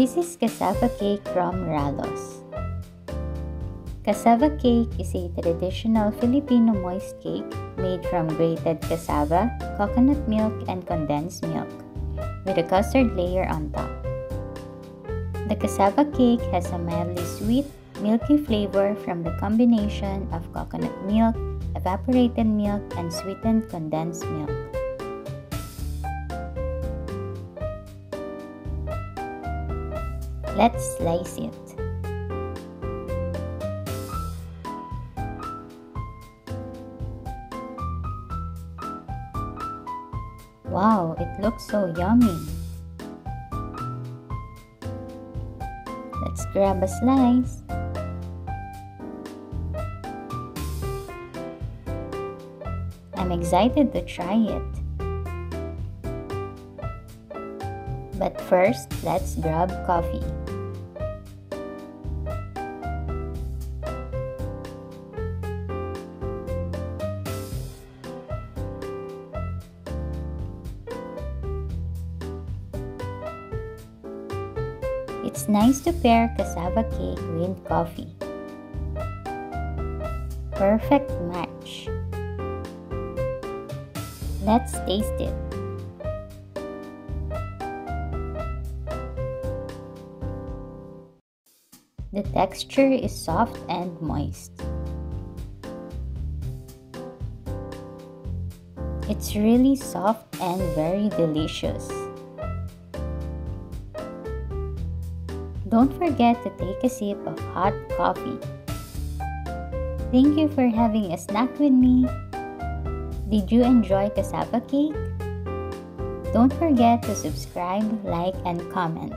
This is cassava cake from Ralos. Cassava cake is a traditional Filipino moist cake made from grated cassava, coconut milk, and condensed milk, with a custard layer on top. The cassava cake has a mildly sweet, milky flavor from the combination of coconut milk, evaporated milk, and sweetened condensed milk. Let's slice it. Wow, it looks so yummy. Let's grab a slice. I'm excited to try it. But first, let's grab coffee. It's nice to pair cassava cake with coffee. Perfect match. Let's taste it. The texture is soft and moist. It's really soft and very delicious. Don't forget to take a sip of hot coffee. Thank you for having a snack with me. Did you enjoy cassava cake? Don't forget to subscribe, like, and comment.